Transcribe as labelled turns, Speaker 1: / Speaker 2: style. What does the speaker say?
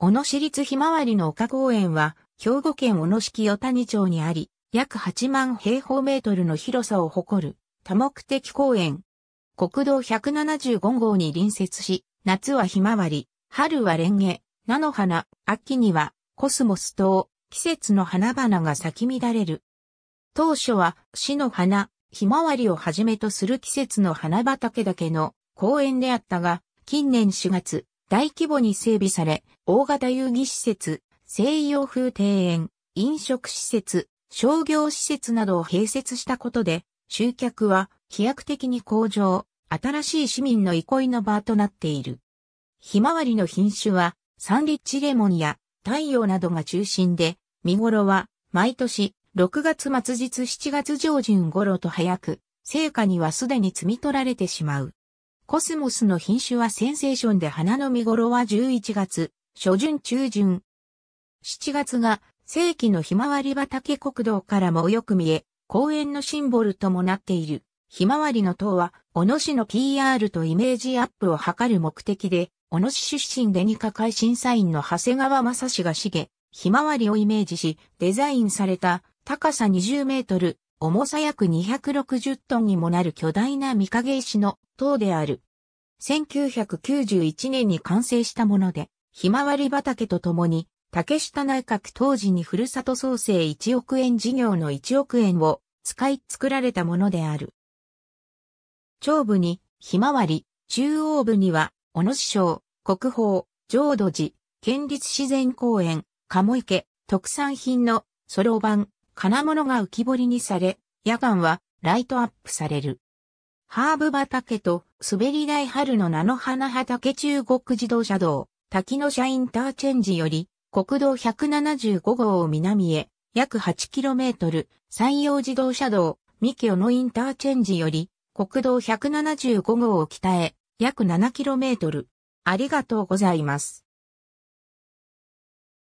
Speaker 1: 小野市立ひまわりの丘公園は、兵庫県小野市清谷町にあり、約8万平方メートルの広さを誇る多目的公園。国道175号に隣接し、夏はひまわり、春はレンゲ、菜の花、秋にはコスモス等、季節の花々が咲き乱れる。当初は市の花、ひまわりをはじめとする季節の花畑だけの公園であったが、近年4月、大規模に整備され、大型遊戯施設、西洋風庭園、飲食施設、商業施設などを併設したことで、集客は飛躍的に向上、新しい市民の憩いの場となっている。ひまわりの品種は、サンリッチレモンや太陽などが中心で、見頃は毎年6月末日7月上旬頃と早く、成果にはすでに摘み取られてしまう。コスモスの品種はセンセーションで花の見頃は11月、初旬中旬。7月が世紀のひまわり畑国道からもよく見え、公園のシンボルともなっている。ひまわりの塔は、小野市の PR とイメージアップを図る目的で、小野市出身で二課会審査員の長谷川正史が茂、ひまわりをイメージし、デザインされた高さ20メートル、重さ約260トンにもなる巨大な御影石の塔である。1991年に完成したもので、ひまわり畑とともに、竹下内閣当時にふるさと創生1億円事業の1億円を使い作られたものである。頂部に、ひまわり、中央部には、小野市省、国宝、浄土寺、県立自然公園、鴨池、特産品の、そろばん、金物が浮き彫りにされ、夜間はライトアップされる。ハーブ畑と滑り台春の菜の花畑中国自動車道、滝野社インターチェンジより、国道175号を南へ、約 8km、山陽自動車道、三毛のインターチェンジより、国道175号を北へ約 7km。ありがとうございます。